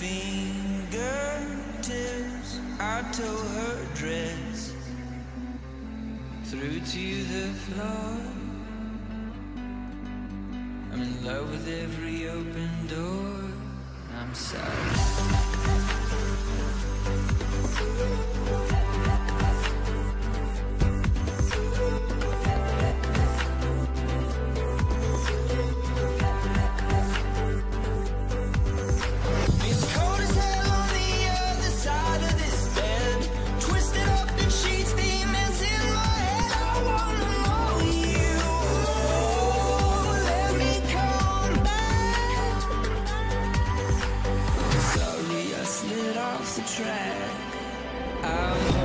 fingertips I tore her dress through to the floor. I'm in love with every open door. I'm sorry. track. I'm